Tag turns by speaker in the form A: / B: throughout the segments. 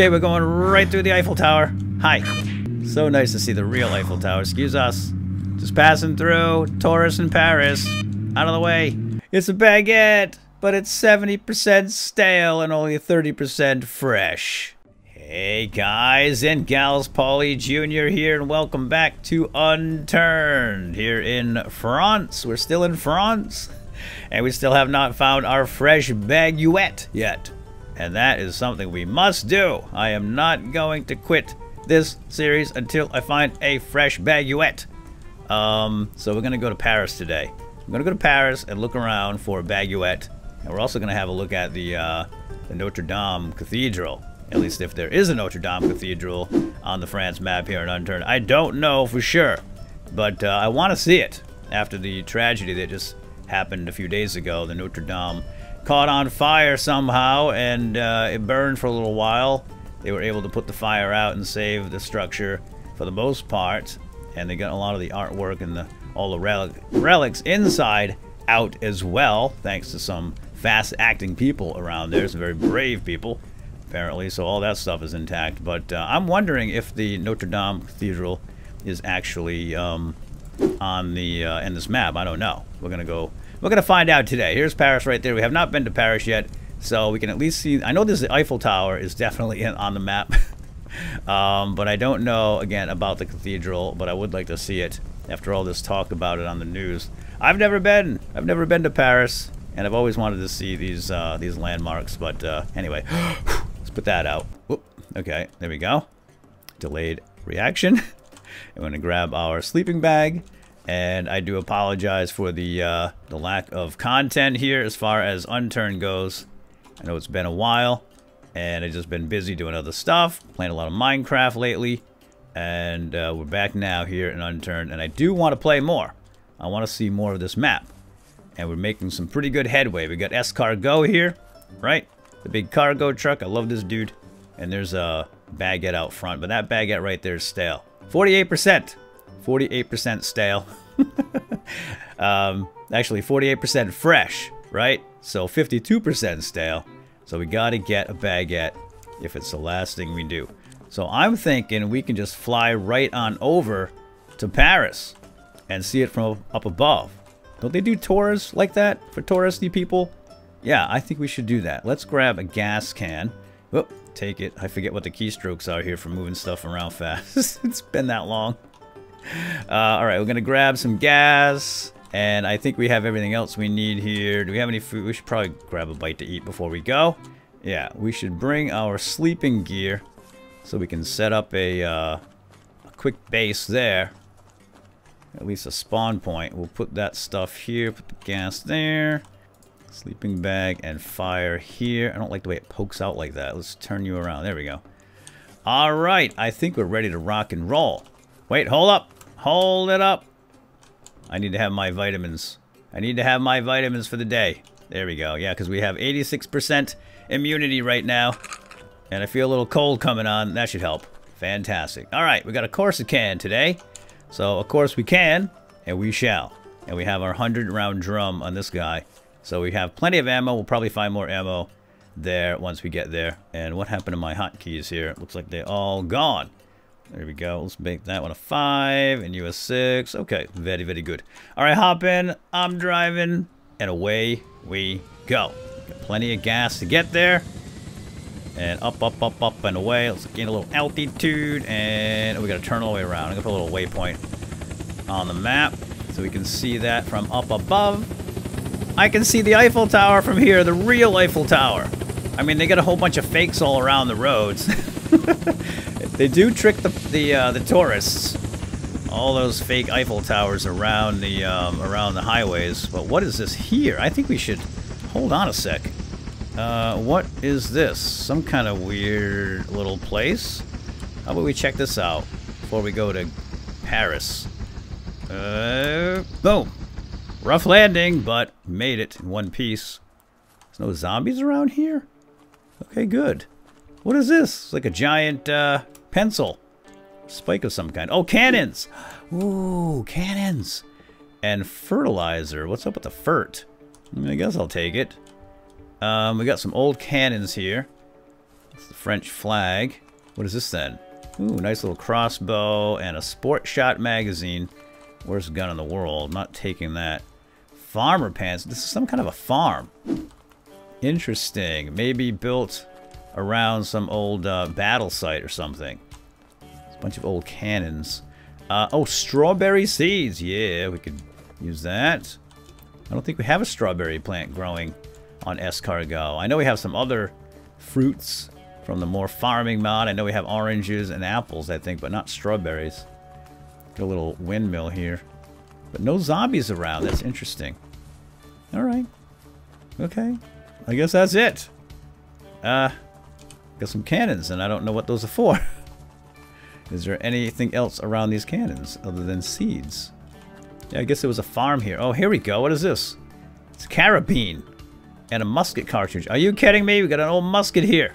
A: Okay, we're going right through the Eiffel Tower. Hi. So nice to see the real Eiffel Tower. Excuse us. Just passing through. Tourists in Paris. Out of the way. It's a baguette, but it's 70% stale and only 30% fresh. Hey guys and gals, Paul Soares Jr. here, and welcome back to Unturned here in France. We're still in France, and we still have not found our fresh baguette yet. And that is something we must do. I am not going to quit this series until I find a fresh baguette. Um, so we're going to go to Paris today. I'm going to go to Paris and look around for a baguette. And we're also going to have a look at the, uh, the Notre Dame Cathedral at least if there is a Notre Dame Cathedral on the France map here in Unturned. I don't know for sure, but uh, I want to see it after the tragedy that just happened a few days ago. The Notre Dame caught on fire somehow, and uh, it burned for a little while. They were able to put the fire out and save the structure for the most part, and they got a lot of the artwork and the, all the relic, relics inside out as well, thanks to some fast-acting people around there, some very brave people apparently, so all that stuff is intact. But uh, I'm wondering if the Notre Dame Cathedral is actually um, on the uh, in this map. I don't know. We're gonna go. We're gonna find out today. Here's Paris right there. We have not been to Paris yet, so we can at least see. I know this Eiffel Tower is definitely in, on the map, um, but I don't know again about the cathedral. But I would like to see it after all this talk about it on the news. I've never been. I've never been to Paris, and I've always wanted to see these uh, these landmarks. But uh, anyway. Let's put that out. Whoop. Okay, there we go. Delayed reaction. I'm going to grab our sleeping bag. And I do apologize for the, uh, the lack of content here as far as Unturned goes. I know it's been a while. And I've just been busy doing other stuff. Playing a lot of Minecraft lately. And uh, we're back now here in Unturned. And I do want to play more. I want to see more of this map. And we're making some pretty good headway. We got Escargot here, right? The big cargo truck. I love this dude. And there's a baguette out front. But that baguette right there is stale. 48%. 48% stale. um, actually, 48% fresh, right? So 52% stale. So we got to get a baguette if it's the last thing we do. So I'm thinking we can just fly right on over to Paris and see it from up above. Don't they do tours like that for touristy people? Yeah, I think we should do that. Let's grab a gas can. Whoop, take it. I forget what the keystrokes are here for moving stuff around fast. it's been that long. Uh, Alright, we're going to grab some gas. And I think we have everything else we need here. Do we have any food? We should probably grab a bite to eat before we go. Yeah, we should bring our sleeping gear so we can set up a, uh, a quick base there. At least a spawn point. We'll put that stuff here, put the gas there. Sleeping bag and fire here. I don't like the way it pokes out like that. Let's turn you around. There we go. All right. I think we're ready to rock and roll. Wait, hold up. Hold it up. I need to have my vitamins. I need to have my vitamins for the day. There we go. Yeah, because we have 86% immunity right now. And I feel a little cold coming on. That should help. Fantastic. All right, we got a Corsican today. So, of course, we can, and we shall. And we have our 100-round drum on this guy. So we have plenty of ammo. We'll probably find more ammo there once we get there. And what happened to my hotkeys here? Looks like they're all gone. There we go. Let's make that one a 5 and you a 6. Okay, very, very good. All right, hop in. I'm driving. And away we go. Got plenty of gas to get there. And up, up, up, up, and away. Let's gain a little altitude. And we got to turn all the way around. I'm going to put a little waypoint on the map so we can see that from up above. I can see the Eiffel Tower from here, the real Eiffel Tower. I mean, they got a whole bunch of fakes all around the roads. they do trick the the, uh, the tourists. All those fake Eiffel Towers around the um, around the highways. But what is this here? I think we should hold on a sec. Uh, what is this? Some kind of weird little place? How about we check this out before we go to Paris? Uh, boom. Rough landing, but made it in one piece. There's no zombies around here? Okay, good. What is this? It's like a giant uh, pencil. Spike of some kind. Oh, cannons! Ooh, cannons! And fertilizer. What's up with the fert? I, mean, I guess I'll take it. Um, we got some old cannons here. It's the French flag. What is this then? Ooh, nice little crossbow and a sport shot magazine. Worst gun in the world. Not taking that. Farmer pants. This is some kind of a farm. Interesting. Maybe built around some old uh, battle site or something. It's a bunch of old cannons. Uh, oh, strawberry seeds. Yeah, we could use that. I don't think we have a strawberry plant growing on Escargot. I know we have some other fruits from the more farming mod. I know we have oranges and apples, I think, but not strawberries. Got a little windmill here. But no zombies around. That's interesting. Alright. Okay. I guess that's it. Uh, got some cannons, and I don't know what those are for. Is there anything else around these cannons other than seeds? Yeah, I guess there was a farm here. Oh, here we go. What is this? It's a carabine and a musket cartridge. Are you kidding me? We got an old musket here.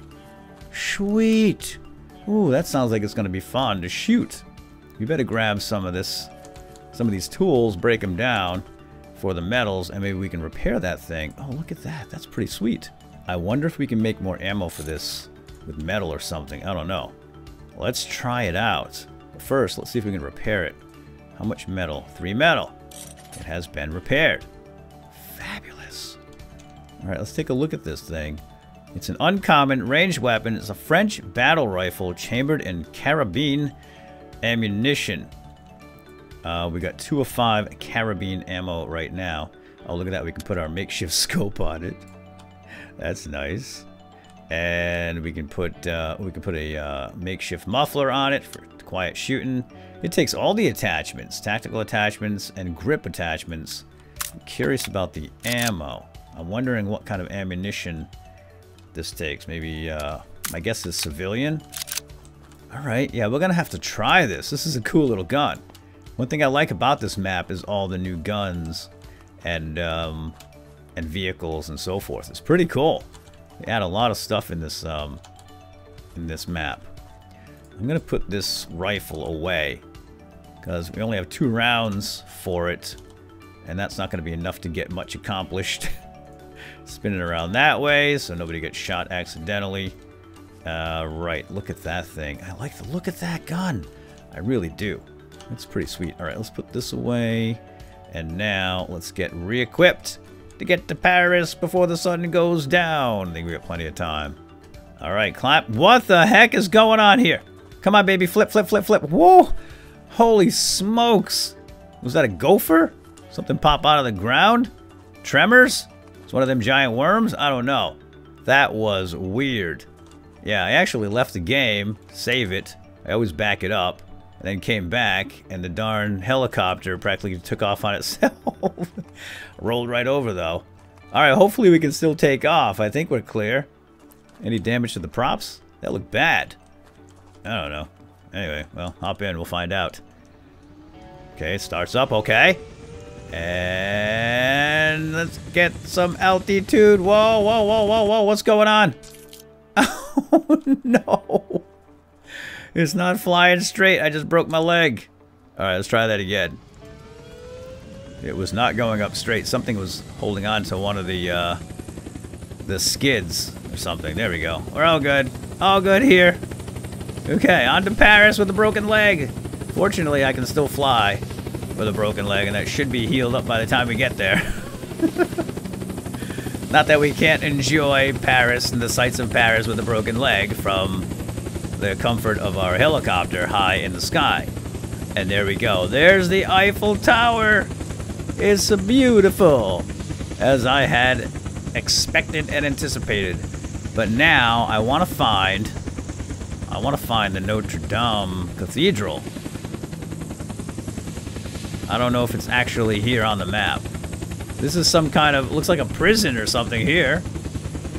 A: Sweet. Ooh, that sounds like it's going to be fun to shoot. We better grab some of this, some of these tools, break them down for the metals, and maybe we can repair that thing. Oh, look at that. That's pretty sweet. I wonder if we can make more ammo for this with metal or something. I don't know. Let's try it out. But first, let's see if we can repair it. How much metal? Three metal. It has been repaired. Fabulous. All right, let's take a look at this thing. It's an uncommon ranged weapon. It's a French battle rifle chambered in carabine ammunition. Uh, we got two of five carabine ammo right now. Oh, look at that. We can put our makeshift scope on it. That's nice. And we can put uh, we can put a uh, makeshift muffler on it for quiet shooting. It takes all the attachments, tactical attachments and grip attachments. I'm curious about the ammo. I'm wondering what kind of ammunition this takes. Maybe, uh, my guess is civilian. Alright, yeah, we're gonna have to try this. This is a cool little gun. One thing I like about this map is all the new guns and, um, and vehicles and so forth. It's pretty cool. They add a lot of stuff in this, um, in this map. I'm gonna put this rifle away because we only have two rounds for it and that's not gonna be enough to get much accomplished. Spin it around that way so nobody gets shot accidentally. Uh, right, look at that thing. I like the look at that gun. I really do. It's pretty sweet. All right, let's put this away. And now let's get re-equipped to get to Paris before the sun goes down. I think we got plenty of time. All right, clap. What the heck is going on here? Come on, baby. Flip, flip, flip, flip. Whoa! Holy smokes. Was that a gopher? Something pop out of the ground? Tremors? It's one of them giant worms? I don't know. That was weird. Yeah, I actually left the game, save it. I always back it up. Then came back, and the darn helicopter practically took off on itself. Rolled right over, though. Alright, hopefully we can still take off. I think we're clear. Any damage to the props? That looked bad. I don't know. Anyway, well, hop in. We'll find out. Okay, starts up. Okay. And let's get some altitude. Whoa, whoa, whoa, whoa, whoa. What's going on? Oh, no. It's not flying straight. I just broke my leg. All right, let's try that again. It was not going up straight. Something was holding on to one of the, uh, the skids or something. There we go. We're all good. All good here. Okay, on to Paris with a broken leg. Fortunately, I can still fly with a broken leg, and that should be healed up by the time we get there. Not that we can't enjoy Paris and the sights of Paris with a broken leg from the comfort of our helicopter high in the sky. And there we go. There's the Eiffel Tower. It's beautiful, as I had expected and anticipated. But now I want to find, I want to find the Notre Dame Cathedral. I don't know if it's actually here on the map. This is some kind of, looks like a prison or something here.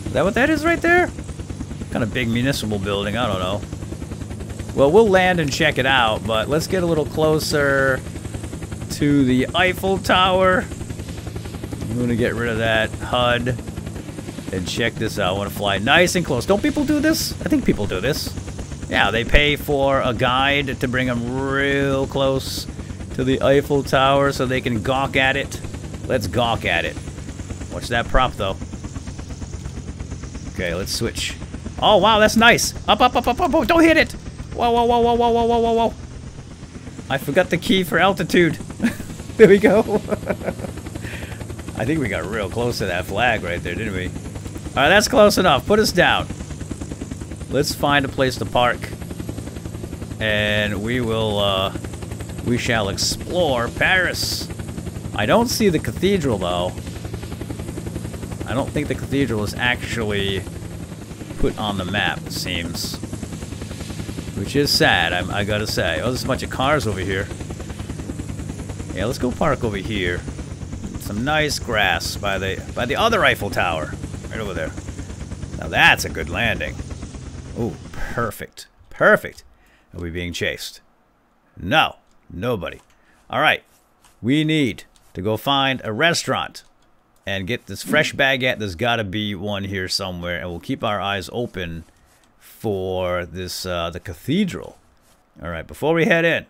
A: Is that what that is right there? Kind of big municipal building, I don't know. Well, we'll land and check it out, but let's get a little closer to the Eiffel Tower. I'm gonna get rid of that HUD and check this out. I want to fly nice and close. Don't people do this? I think people do this. Yeah, they pay for a guide to bring them real close to the Eiffel Tower so they can gawk at it. Let's gawk at it. Watch that prop, though. Okay, let's switch. Oh, wow, that's nice. Up, up, up, up, up. Oh, don't hit it. Whoa, whoa, whoa, whoa, whoa, whoa, whoa, whoa, whoa. I forgot the key for altitude. there we go. I think we got real close to that flag right there, didn't we? All right, that's close enough. Put us down. Let's find a place to park. And we will, uh, we shall explore Paris. I don't see the cathedral, though. I don't think the cathedral is actually put on the map, it seems. Which is sad, I'm, I gotta say. Oh, there's a bunch of cars over here. Yeah, let's go park over here. Some nice grass by the by the other Eiffel Tower. Right over there. Now that's a good landing. Oh, perfect. Perfect. Are we being chased? No. Nobody. Alright. We need to go find a restaurant and get this fresh baguette. There's got to be one here somewhere, and we'll keep our eyes open for this uh, the cathedral. All right, before we head in,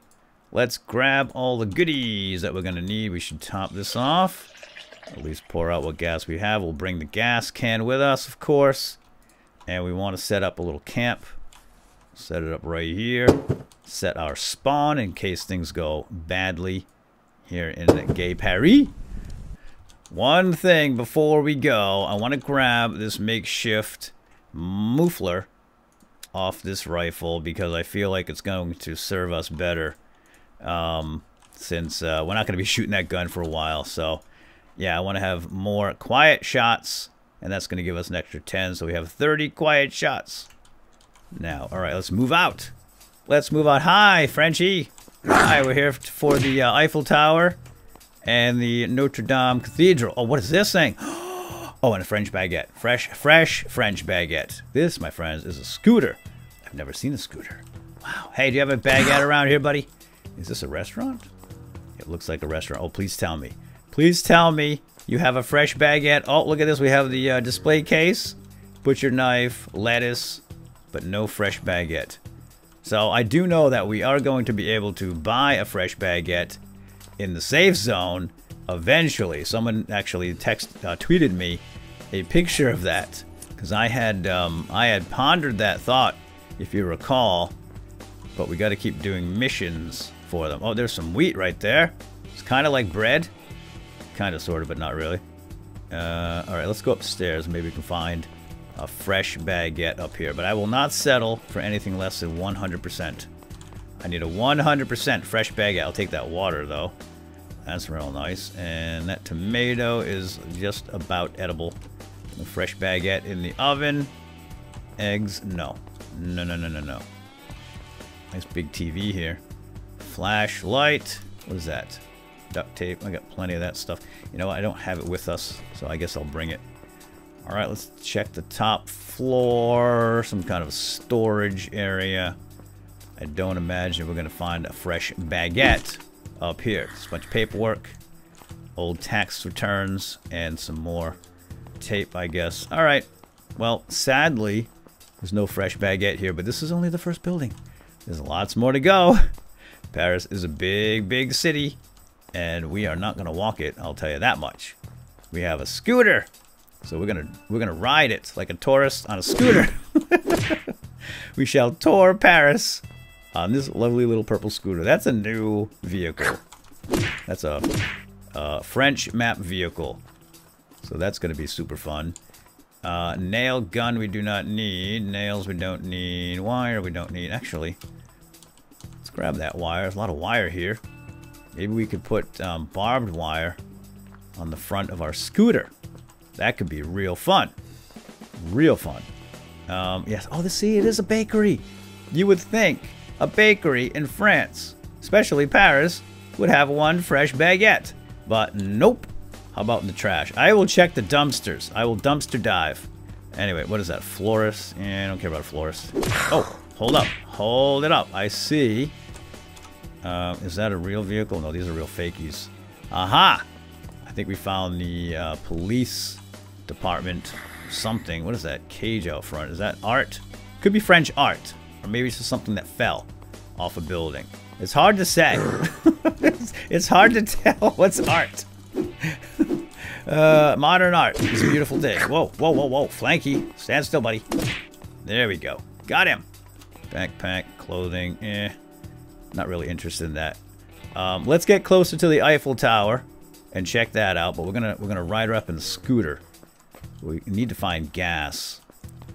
A: let's grab all the goodies that we're gonna need. We should top this off. At least pour out what gas we have. We'll bring the gas can with us, of course. And we want to set up a little camp. Set it up right here. Set our spawn in case things go badly here in Gay Paris. One thing before we go, I want to grab this makeshift muffler off this rifle because I feel like it's going to serve us better um, since uh, we're not going to be shooting that gun for a while. So, yeah, I want to have more quiet shots, and that's going to give us an extra 10, so we have 30 quiet shots. Now, all right, let's move out. Let's move out. Hi, Frenchie. Hi, we're here for the uh, Eiffel Tower and the Notre Dame Cathedral. Oh, what is this thing? Oh, and a French baguette. Fresh, fresh French baguette. This, my friends, is a scooter. I've never seen a scooter. Wow. Hey, do you have a baguette around here, buddy? Is this a restaurant? It looks like a restaurant. Oh, please tell me. Please tell me you have a fresh baguette. Oh, look at this. We have the uh, display case, butcher knife, lettuce, but no fresh baguette. So I do know that we are going to be able to buy a fresh baguette in the safe zone eventually. Someone actually text uh, tweeted me a picture of that because I had um, I had pondered that thought, if you recall. But we got to keep doing missions for them. Oh, there's some wheat right there. It's kind of like bread, kind of, sort of, but not really. Uh, all right, let's go upstairs. Maybe we can find a fresh baguette up here. But I will not settle for anything less than 100%. I need a 100% fresh baguette. I'll take that water, though. That's real nice. And that tomato is just about edible. Fresh baguette in the oven. Eggs, no. No, no, no, no, no. Nice big TV here. Flashlight. What is that? Duct tape. I got plenty of that stuff. You know, I don't have it with us, so I guess I'll bring it. All right, let's check the top floor. Some kind of storage area. I don't imagine we're going to find a fresh baguette up here. It's a bunch of paperwork, old tax returns, and some more tape, I guess. All right. Well, sadly, there's no fresh baguette here, but this is only the first building. There's lots more to go. Paris is a big, big city, and we are not going to walk it, I'll tell you that much. We have a scooter, so we're going to we're going to ride it like a tourist on a scooter. we shall tour Paris on this lovely little purple scooter. That's a new vehicle. That's a, French map vehicle. So that's going to be super fun. Uh, nail gun we do not need. Nails we don't need. Wire we don't need. Actually, let's grab that wire. There's a lot of wire here. Maybe we could put um, barbed wire on the front of our scooter. That could be real fun. Real fun. Um, yes. Oh, see, it is a bakery. You would think a bakery in France, especially Paris, would have one fresh baguette. But nope. How about in the trash? I will check the dumpsters. I will dumpster dive. Anyway, what is that? Florist? Yeah, I don't care about florist. Oh, hold up. Hold it up. I see. Uh, is that a real vehicle? No, these are real fakies. Aha! I think we found the uh, police department something. What is that cage out front? Is that art? Could be French art. Or maybe it's just something that fell off a building. It's hard to say. it's, it's, hard to tell what's art. uh, modern art is a beautiful thing. Whoa, whoa, whoa, whoa. Flanky. Stand still, buddy. There we go. Got him. Backpack, clothing, eh. Not really interested in that. Um, let's get closer to the Eiffel Tower and check that out. But we're gonna we're gonna ride her up in the scooter. We need to find gas,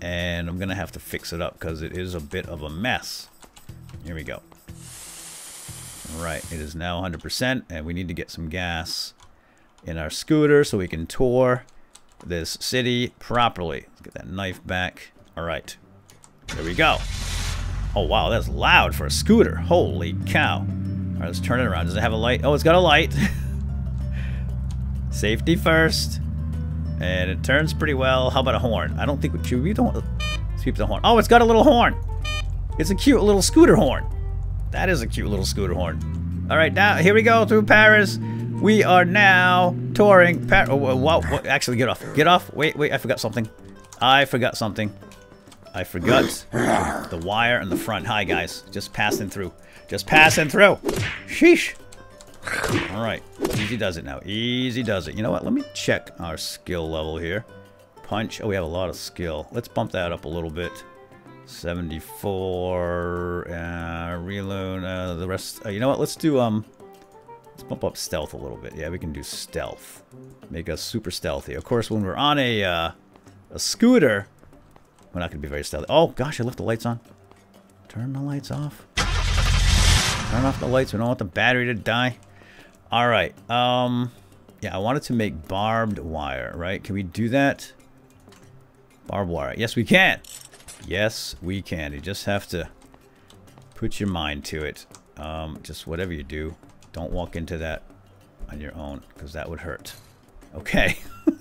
A: and I'm gonna have to fix it up because it is a bit of a mess. Here we go. All right, it is now 100%, and we need to get some gas in our scooter so we can tour this city properly. Let's get that knife back. All right, there we go. Oh, wow, that's loud for a scooter. Holy cow. All right, let's turn it around. Does it have a light? Oh, it's got a light. Safety first. And it turns pretty well. How about a horn? I don't think we should we don't sweep the horn. Oh, it's got a little horn. It's a cute little scooter horn. That is a cute little scooter horn. All right, now here we go through Paris. We are now touring Paris. Oh, actually, get off. Get off. Wait, wait, I forgot something. I forgot something. I forgot the wire in the front. Hi, guys. Just passing through. Just passing through. Sheesh. All right. Easy does it now. Easy does it. You know what? Let me check our skill level here. Punch. Oh, we have a lot of skill. Let's bump that up a little bit. 74. Uh, reload. Uh, the rest. Uh, you know what? Let's do, um... Let's bump up stealth a little bit. Yeah, we can do stealth. Make us super stealthy. Of course, when we're on a, uh, a scooter, we're not going to be very stealthy. Oh, gosh, I left the lights on. Turn the lights off. Turn off the lights. We don't want the battery to die. All right. Um, yeah, I wanted to make barbed wire, right? Can we do that? Barbed wire. Yes, we can. Yes, we can. You just have to put your mind to it. Um, just whatever you do, don't walk into that on your own, because that would hurt. Okay.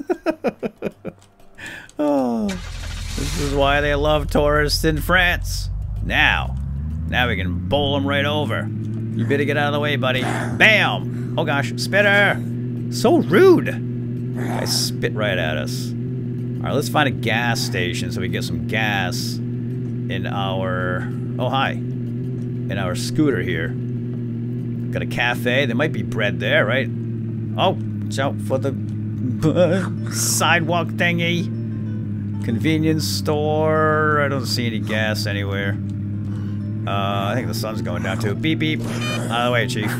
A: oh, this is why they love tourists in France. Now, now we can bowl them right over. You better get out of the way, buddy. Bam! Oh gosh, spitter! So rude! I spit right at us. Alright, let's find a gas station so we get some gas in our... Oh, hi. In our scooter here. Got a cafe. There might be bread there, right? Oh, watch out for the sidewalk thingy. Convenience store. I don't see any gas anywhere. Uh, I think the sun's going down too. Beep, beep. Out of the way, Chief.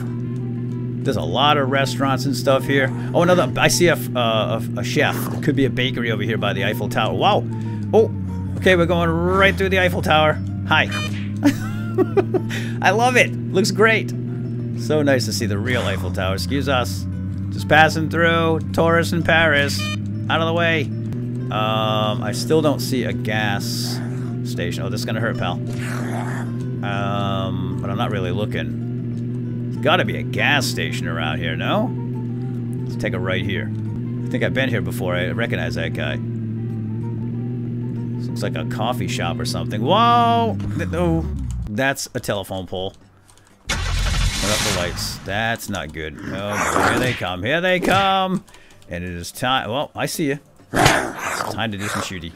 A: There's a lot of restaurants and stuff here. Oh, another. I see a, uh, a, a chef. Could be a bakery over here by the Eiffel Tower. Wow. Oh, okay, we're going right through the Eiffel Tower. Hi. I love it. Looks great. So nice to see the real Eiffel Tower. Excuse us. Just passing through. Tourists in Paris. Out of the way. Um, I still don't see a gas station. Oh, this is gonna hurt, pal. Um, but I'm not really looking. There's gotta be a gas station around here, no? Let's take a right here. I think I've been here before. I recognize that guy. This looks like a coffee shop or something. Whoa! No, that's a telephone pole. Turn up the lights. That's not good. Oh, here they come. Here they come. And it is time. Well, I see you. It's time to do some shooty.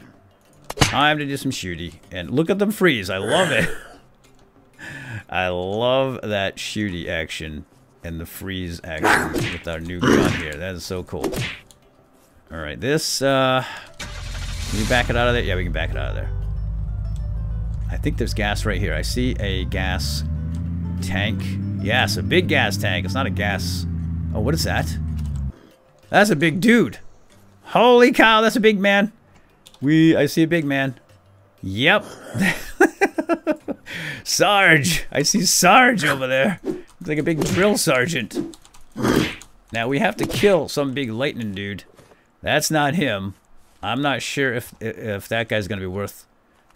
A: Time to do some shooty. And look at them freeze. I love it. I love that shooty action and the freeze action with our new gun here. That is so cool. Alright, this, uh... Can we back it out of there? Yeah, we can back it out of there. I think there's gas right here. I see a gas tank. Yes, a big gas tank. It's not a gas... Oh, what is that? That's a big dude. Holy cow, that's a big man. We, I see a big man. Yep. Sarge. I see Sarge over there. Looks like a big drill sergeant. Now we have to kill some big lightning dude. That's not him. I'm not sure if if that guy's gonna be worth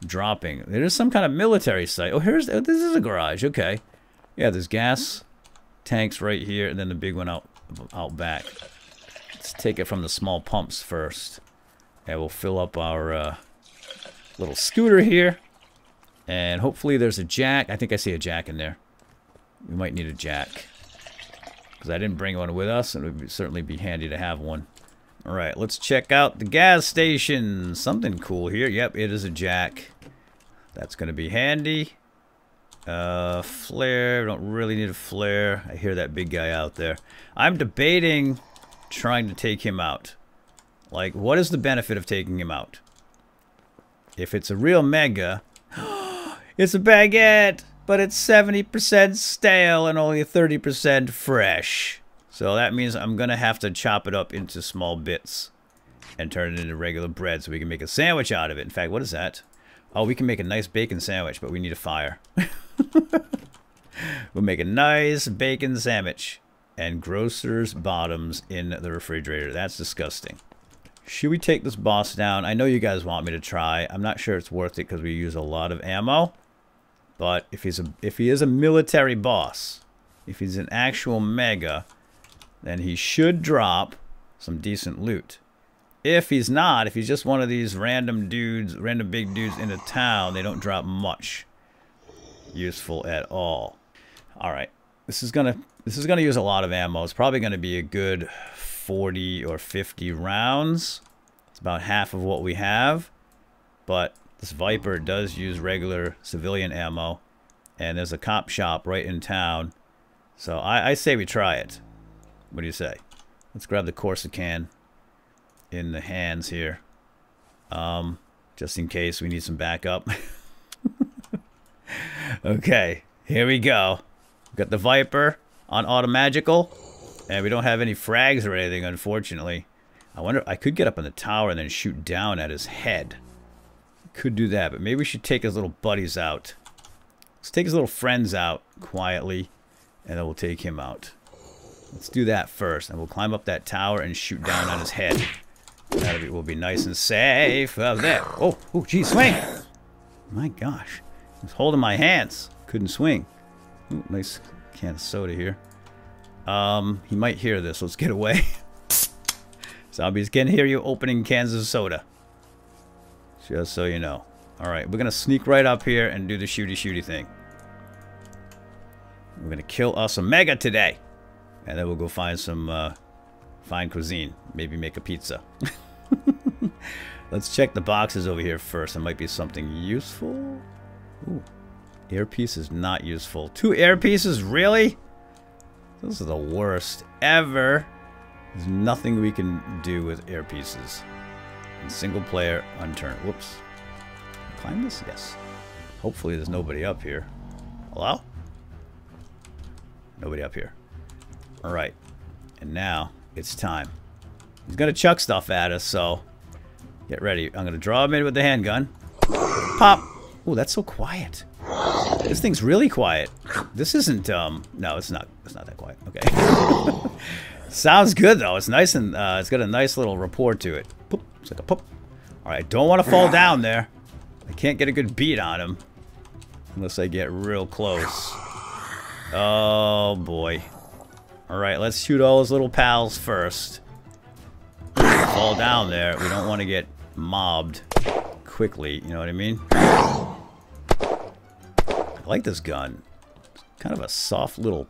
A: dropping. There is some kind of military site. Oh, here's this is a garage. Okay. Yeah, there's gas tanks right here, and then the big one out out back. Let's take it from the small pumps first. And we'll fill up our uh, little scooter here. And hopefully there's a jack. I think I see a jack in there. We might need a jack. Because I didn't bring one with us, and it would certainly be handy to have one. Alright, let's check out the gas station. Something cool here. Yep, it is a jack. That's going to be handy. Uh, flare. Don't really need a flare. I hear that big guy out there. I'm debating trying to take him out. Like, what is the benefit of taking him out? if it's a real mega, it's a baguette, but it's 70% stale and only 30% fresh. So that means I'm going to have to chop it up into small bits and turn it into regular bread so we can make a sandwich out of it. In fact, what is that? Oh, we can make a nice bacon sandwich, but we need a fire. we'll make a nice bacon sandwich and grocer's bottoms in the refrigerator. That's disgusting. Should we take this boss down? I know you guys want me to try. I'm not sure it's worth it because we use a lot of ammo. But if he's a if he is a military boss, if he's an actual mega, then he should drop some decent loot. If he's not, if he's just one of these random dudes, random big dudes in a town, they don't drop much useful at all. All right, this is gonna this is gonna use a lot of ammo. It's probably gonna be a good 40 or 50 rounds. It's about half of what we have, but this Viper does use regular civilian ammo, and there's a cop shop right in town. So I, I say we try it. What do you say? Let's grab the Corsican in the hands here. Um, just in case we need some backup. okay, here we go. got the Viper on automagical. And we don't have any frags or anything, unfortunately. I wonder, I could get up on the tower and then shoot down at his head. Could do that, but maybe we should take his little buddies out. Let's take his little friends out quietly, and then we'll take him out. Let's do that first, and we'll climb up that tower and shoot down on his head. That will be nice and safe up there. Oh, oh, geez, swing! My gosh. He's holding my hands. Couldn't swing. Ooh, nice can of soda here. Um, he might hear this. Let's get away. Zombies can hear you opening cans of soda. Just so you know. Alright, we're going to sneak right up here and do the shooty-shooty thing. We're going to kill us a mega today. And then we'll go find some uh, fine cuisine. Maybe make a pizza. Let's check the boxes over here first. There might be something useful. Ooh. Earpiece is not useful. Two earpieces? Really? Those are the worst ever. There's nothing we can do with earpieces. In single player, unturned. Whoops. Climb this? Yes. Hopefully there's nobody up here. Hello? Nobody up here. Alright. And now, it's time. He's gonna chuck stuff at us, so... Get ready. I'm gonna draw him in with the handgun. Pop! Oh, that's so quiet. This thing's really quiet. This isn't, um... No, it's not. It's not that quiet. Okay. Sounds good, though. It's nice and, uh, it's got a nice little rapport to it. It's like a poop. Alright, I don't want to fall down there. I can't get a good beat on him. Unless I get real close. Oh, boy. Alright, let's shoot all his little pals first. Fall down there. We don't want to get mobbed quickly, you know what I mean? I like this gun. It's kind of a soft little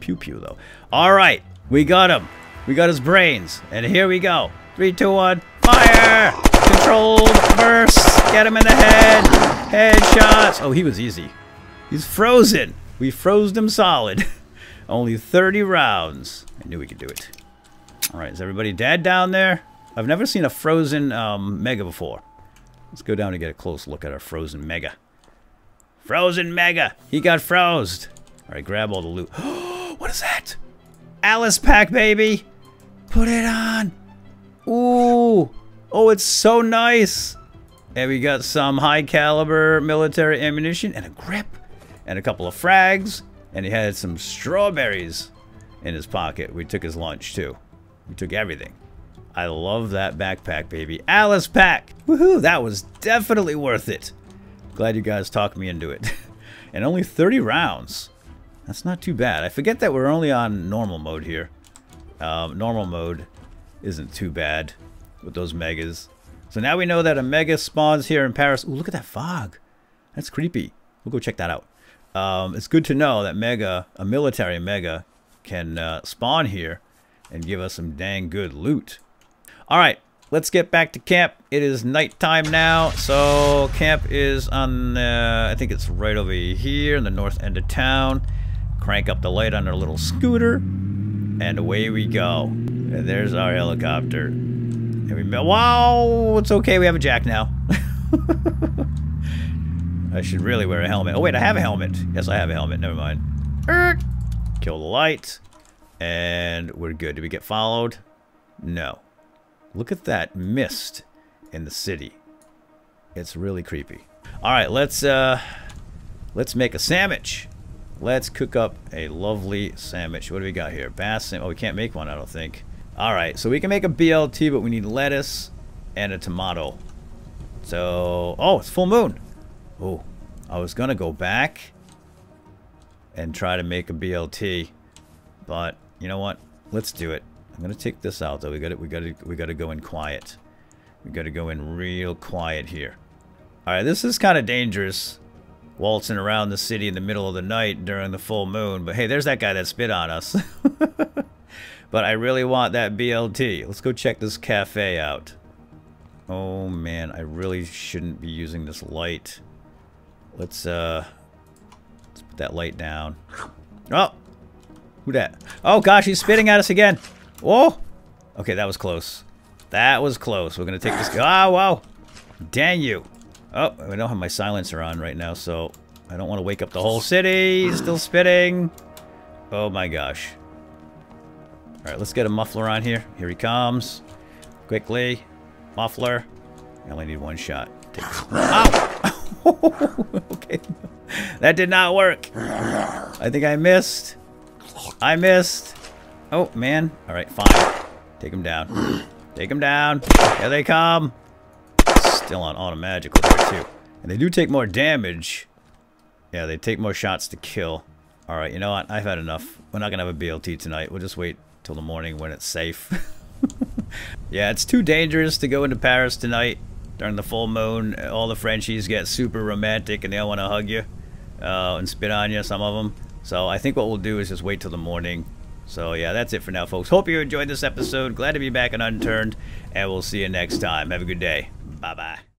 A: pew-pew, though. Alright, we got him. We got his brains. And here we go. Three, two, one, fire! Controlled burst. Get him in the head. Headshots. Oh, he was easy. He's frozen. We froze him solid. Only 30 rounds. I knew we could do it. Alright, is everybody dead down there? I've never seen a frozen um, Mega before. Let's go down and get a close look at our frozen Mega. Frozen Mega! He got frozed! Alright, grab all the loot. what is that? Alice pack, baby! Put it on! Ooh! Oh, it's so nice! And we got some high caliber military ammunition and a grip and a couple of frags and he had some strawberries in his pocket. We took his lunch, too. We took everything. I love that backpack, baby. Alice pack! Woohoo! That was definitely worth it. Glad you guys talked me into it. and only 30 rounds. That's not too bad. I forget that we're only on normal mode here. Um, normal mode isn't too bad with those megas. So now we know that a mega spawns here in Paris. Ooh, look at that fog. That's creepy. We'll go check that out um, it's good to know that Mega, a military Mega, can uh, spawn here and give us some dang good loot. All right, let's get back to camp. It is nighttime now, so camp is on, uh, I think it's right over here in the north end of town. Crank up the light on our little scooter, and away we go. And there's our helicopter. And we, wow, it's okay, we have a jack now. I should really wear a helmet. Oh, wait, I have a helmet. Yes, I have a helmet. Never mind. Er, kill the light. And we're good. Did we get followed? No. Look at that mist in the city. It's really creepy. All right, let's uh, let's make a sandwich. Let's cook up a lovely sandwich. What do we got here? Bass. sandwich. Oh, we can't make one, I don't think. All right, so we can make a BLT, but we need lettuce and a tomato. So, oh, it's full moon. Oh, I was gonna go back and try to make a BLT, but you know what? Let's do it. I'm gonna take this out though. We got to We got to. We got to go in quiet. We got to go in real quiet here. All right, this is kind of dangerous, waltzing around the city in the middle of the night during the full moon. But hey, there's that guy that spit on us. but I really want that BLT. Let's go check this cafe out. Oh man, I really shouldn't be using this light. Let's uh, let's put that light down. Oh, who that? Oh gosh, he's spitting at us again. Whoa. Okay, that was close. That was close. We're gonna take this. Ah, oh, wow. Dang you. Oh, I don't have my silencer on right now, so I don't want to wake up the whole city. Still spitting. Oh my gosh. All right, let's get a muffler on here. Here he comes. Quickly. Muffler. I only need one shot. Take okay. That did not work. I think I missed. I missed. Oh, man. All right, fine. Take him down. Take him down. Here they come. Still on auto magical here, too. And they do take more damage. Yeah, they take more shots to kill. All right, you know what? I've had enough. We're not going to have a BLT tonight. We'll just wait till the morning when it's safe. yeah, it's too dangerous to go into Paris tonight during the full moon. All the Frenchies get super romantic and they all want to hug you uh, and spit on you, some of them. So I think what we'll do is just wait till the morning. So yeah, that's it for now, folks. Hope you enjoyed this episode. Glad to be back on Unturned, and we'll see you next time. Have a good day. Bye-bye.